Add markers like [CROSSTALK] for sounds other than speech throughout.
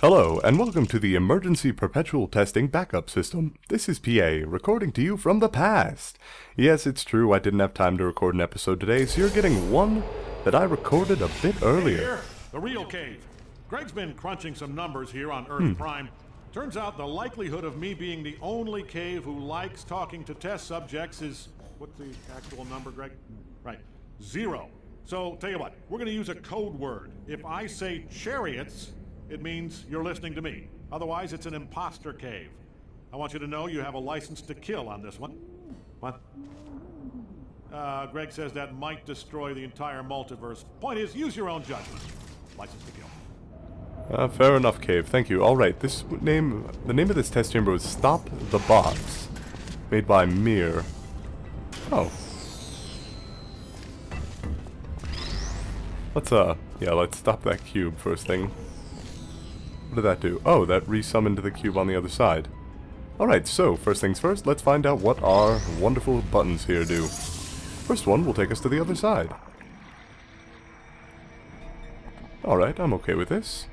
Hello, and welcome to the Emergency Perpetual Testing Backup System. This is PA, recording to you from the past. Yes, it's true, I didn't have time to record an episode today, so you're getting one that I recorded a bit earlier. Here, the real cave. Greg's been crunching some numbers here on Earth hmm. Prime. Turns out the likelihood of me being the only cave who likes talking to test subjects is what's the actual number, Greg? Right, zero. So tell you what, we're going to use a code word. If I say chariots, it means you're listening to me. Otherwise, it's an imposter cave. I want you to know you have a license to kill on this one. What? Uh, Greg says that might destroy the entire multiverse. Point is, use your own judgment. License to kill. Uh, fair enough, Cave. Thank you. Alright, this name, the name of this test chamber was Stop the Box, made by Mir. Oh. Let's, uh, yeah, let's stop that cube first thing. What did that do? Oh, that resummoned the cube on the other side. Alright, so, first things first, let's find out what our wonderful buttons here do. First one will take us to the other side. Alright, I'm okay with this.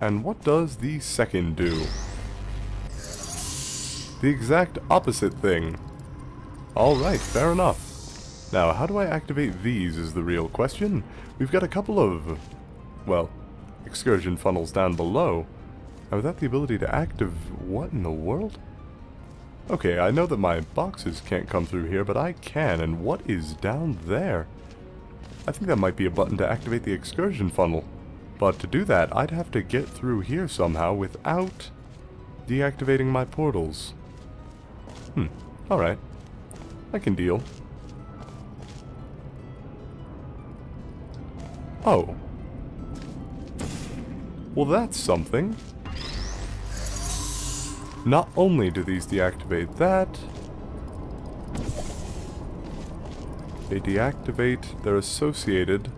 And what does the second do? The exact opposite thing. Alright, fair enough. Now, how do I activate these is the real question. We've got a couple of, well, excursion funnels down below. Now, without the ability to active... what in the world? Okay, I know that my boxes can't come through here, but I can, and what is down there? I think that might be a button to activate the excursion funnel. But to do that, I'd have to get through here somehow without deactivating my portals. Hmm, alright. I can deal. Oh. Well, that's something. Not only do these deactivate that, they deactivate their associated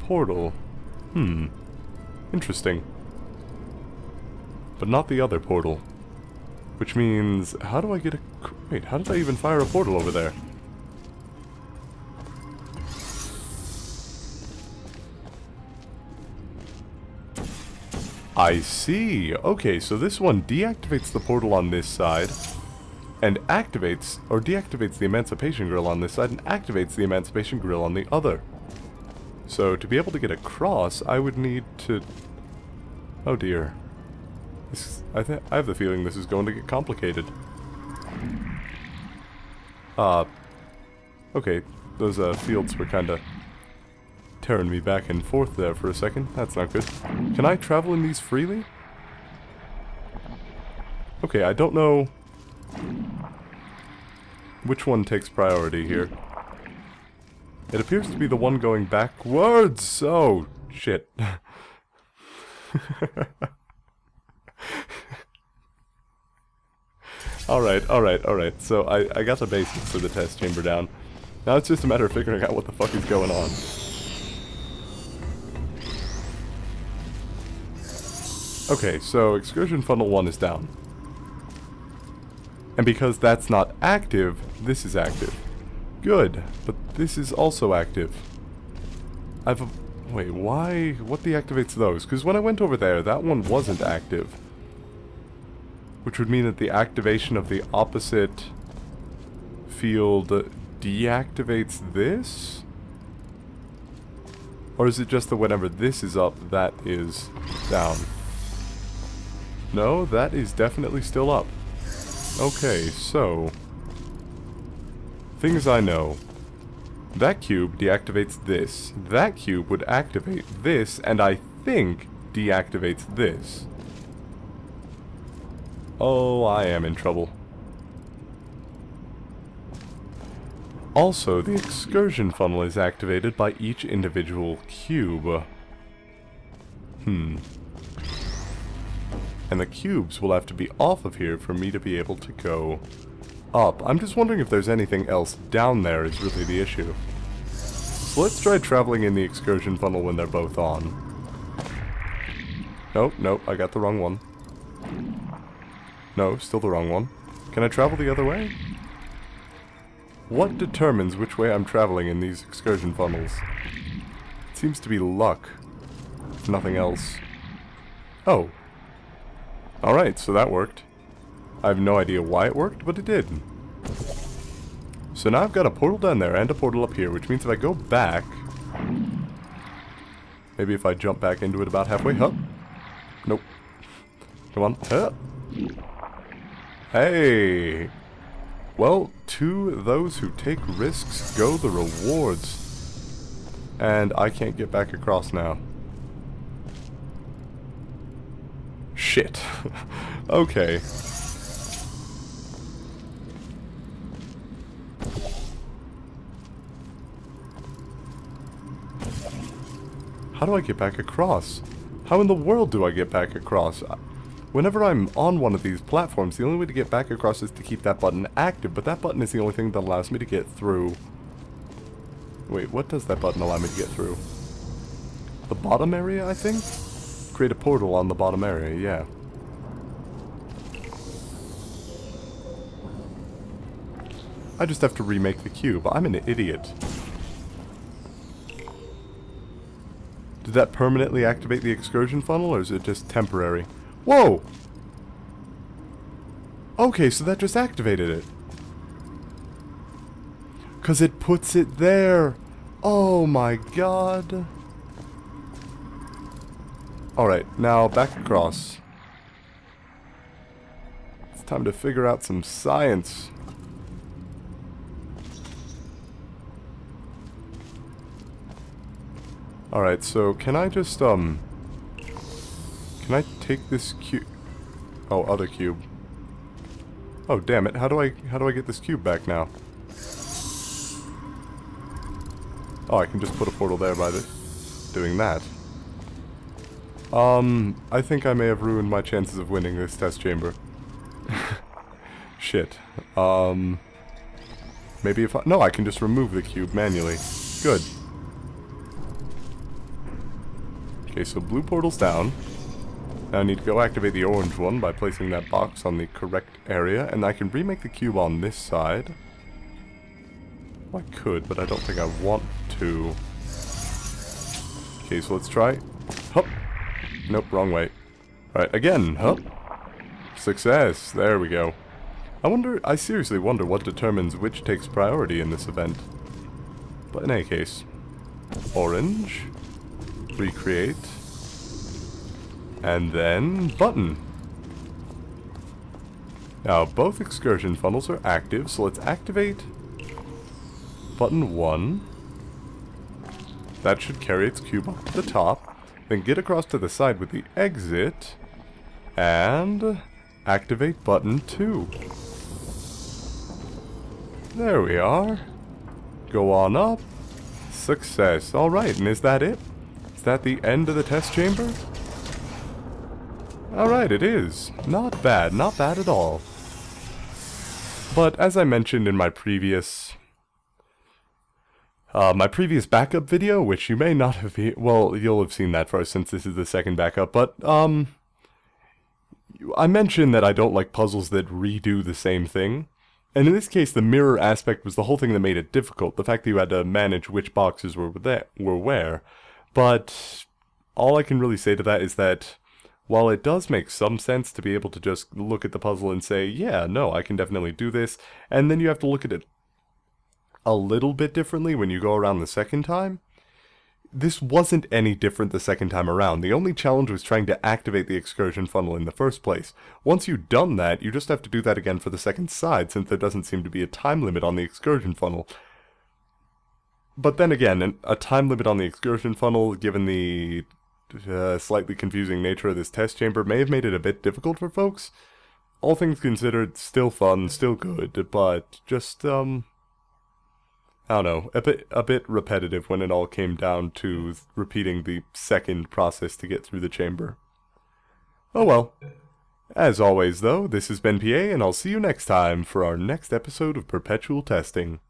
portal. Hmm. Interesting. But not the other portal. Which means, how do I get a... Wait, how did I even fire a portal over there? I see. Okay, so this one deactivates the portal on this side and activates, or deactivates the Emancipation Grill on this side and activates the Emancipation Grill on the other. So to be able to get across, I would need to... Oh dear. This, I, I have the feeling this is going to get complicated. Uh, okay, those uh, fields were kind of tearing me back and forth there for a second. That's not good. Can I travel in these freely? Okay, I don't know which one takes priority here. It appears to be the one going backwards. Oh, shit. [LAUGHS] alright, alright, alright. So I, I got the basics of the test chamber down. Now it's just a matter of figuring out what the fuck is going on. Okay, so excursion funnel 1 is down. And because that's not active, this is active. Good, but this is also active. I've... Wait, why? What deactivates those? Because when I went over there, that one wasn't active. Which would mean that the activation of the opposite field deactivates this? Or is it just that whenever this is up, that is down? No, that is definitely still up. Okay, so... Things I know. That cube deactivates this. That cube would activate this, and I think deactivates this. Oh, I am in trouble. Also, the excursion funnel is activated by each individual cube. Hmm. And the cubes will have to be off of here for me to be able to go up. I'm just wondering if there's anything else down there is really the issue. So let's try traveling in the excursion funnel when they're both on. Nope, nope, I got the wrong one. No, still the wrong one. Can I travel the other way? What determines which way I'm traveling in these excursion funnels? It seems to be luck, nothing else. Oh. Alright, so that worked. I have no idea why it worked, but it did. So now I've got a portal down there and a portal up here, which means if I go back... Maybe if I jump back into it about halfway. Huh? Nope. Come on. Huh? Hey! Well, to those who take risks go the rewards. And I can't get back across now. Shit. [LAUGHS] okay. How do I get back across? How in the world do I get back across? Whenever I'm on one of these platforms, the only way to get back across is to keep that button active, but that button is the only thing that allows me to get through. Wait, what does that button allow me to get through? The bottom area, I think? Create a portal on the bottom area, yeah. I just have to remake the cube. I'm an idiot. Did that permanently activate the excursion funnel, or is it just temporary? Whoa! Okay, so that just activated it. Because it puts it there. Oh my god. Alright, now back across. It's time to figure out some science. Alright, so can I just, um... Can I take this cube... Oh, other cube. Oh, damn it. How do I, how do I get this cube back now? Oh, I can just put a portal there by the, doing that. Um, I think I may have ruined my chances of winning this test chamber. [LAUGHS] Shit. Um, maybe if I... No, I can just remove the cube manually. Good. Okay, so blue portal's down. Now I need to go activate the orange one by placing that box on the correct area, and I can remake the cube on this side. Well, I could, but I don't think I want to. Okay, so let's try. Nope, wrong way. Alright, again. huh? Success. There we go. I wonder, I seriously wonder what determines which takes priority in this event. But in any case, orange, recreate, and then button. Now both excursion funnels are active, so let's activate button 1. That should carry its cube up to the top. Then get across to the side with the exit, and activate button 2. There we are. Go on up. Success. Alright, and is that it? Is that the end of the test chamber? Alright, it is. Not bad, not bad at all. But as I mentioned in my previous... Uh, my previous backup video, which you may not have... Well, you'll have seen that first since this is the second backup, but, um... I mentioned that I don't like puzzles that redo the same thing. And in this case, the mirror aspect was the whole thing that made it difficult. The fact that you had to manage which boxes were there, were where. But all I can really say to that is that while it does make some sense to be able to just look at the puzzle and say, yeah, no, I can definitely do this, and then you have to look at it a little bit differently when you go around the second time, this wasn't any different the second time around. The only challenge was trying to activate the excursion funnel in the first place. Once you've done that, you just have to do that again for the second side, since there doesn't seem to be a time limit on the excursion funnel, but then again, a time limit on the excursion funnel, given the uh, slightly confusing nature of this test chamber, may have made it a bit difficult for folks. All things considered, still fun, still good, but just, um... I don't know, a bit, a bit repetitive when it all came down to repeating the second process to get through the chamber. Oh well. As always, though, this has been PA, and I'll see you next time for our next episode of Perpetual Testing.